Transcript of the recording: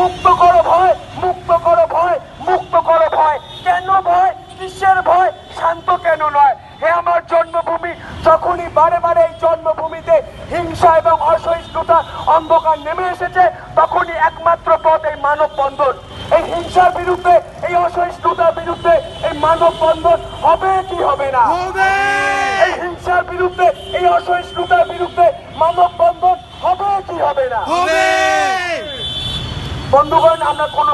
মুক্ত করো ভয় মুক্ত করো ভয় মুক্ত করো ভয়। কেন ভয়? কিসের ভয়? শান্ত কেন নয়? হে আমার জন্মভূমি যখনই বারে বারে এই জন্মভূমিতে হিংসা এবং অসহিষ্ণুতা অন্ধকার নেমে এসেছে তখনই একমাত্র পথ এই মানব বন্ধন এই হিংসার বিরুদ্ধে এই অসহিষ্ণুতার বিরুদ্ধে এই মানব বন্ধন হবে কি হবে না? এই হিংসার বিরুদ্ধে এই অসহিষ্ণুতার বিরুদ্ধে মানব বন্ধন হবে কি হবে না? বন্ধুগণ আমরা কোনো